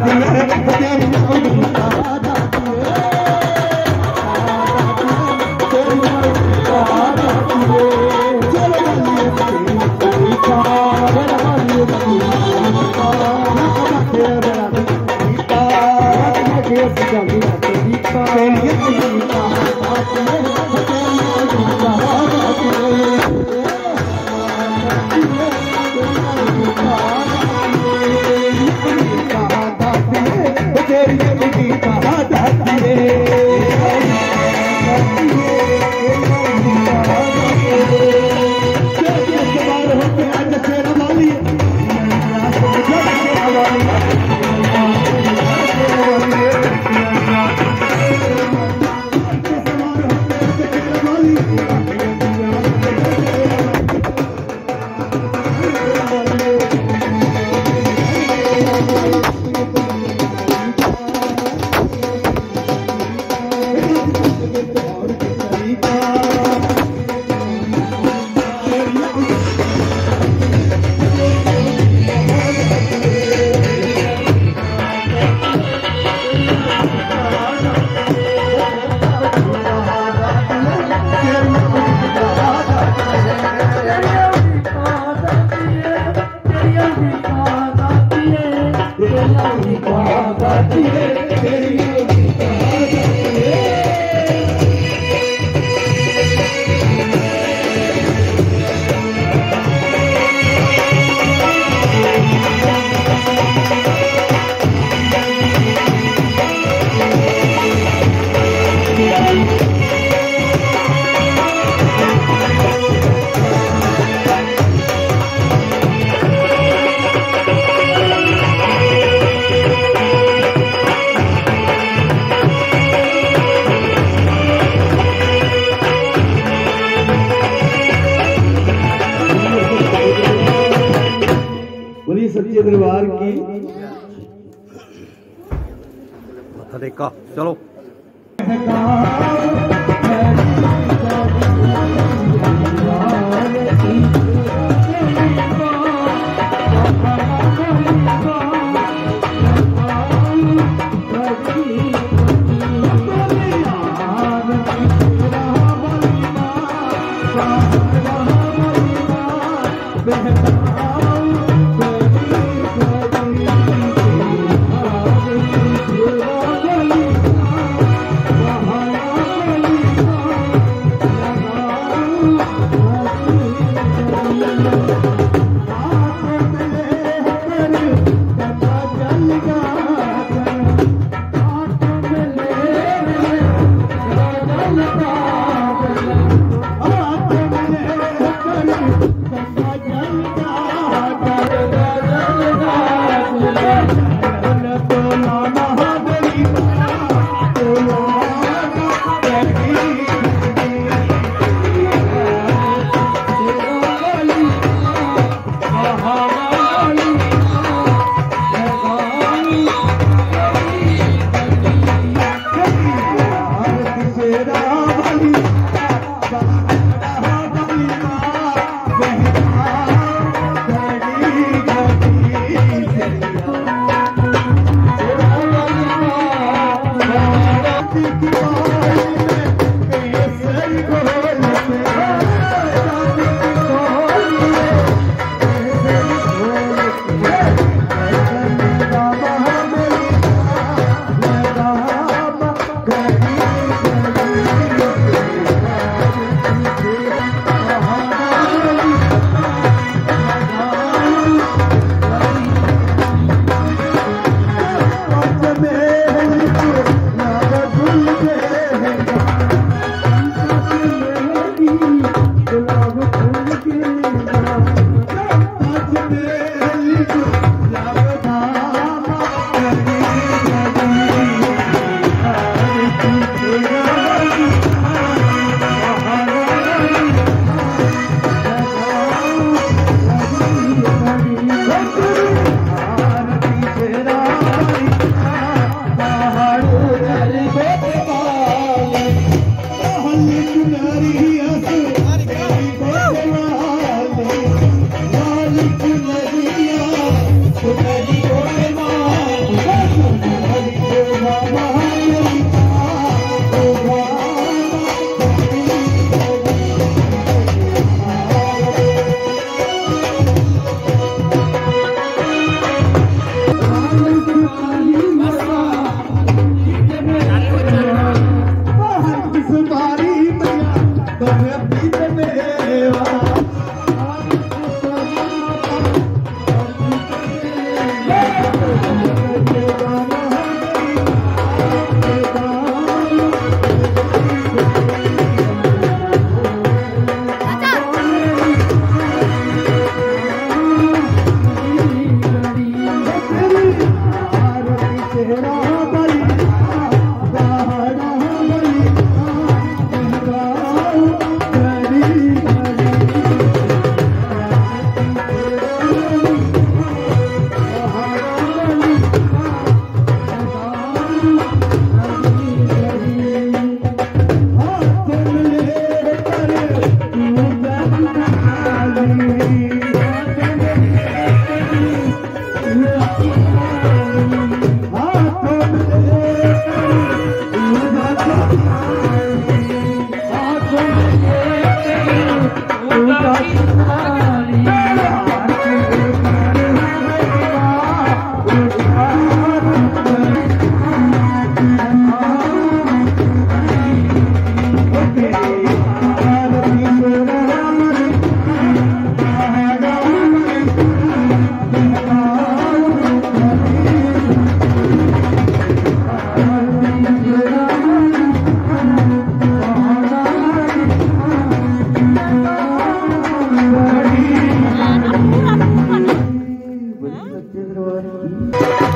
پتيا پتا داتا Amen. के दरबार की। मत्था देखा चलो। कहा Don't have Lord.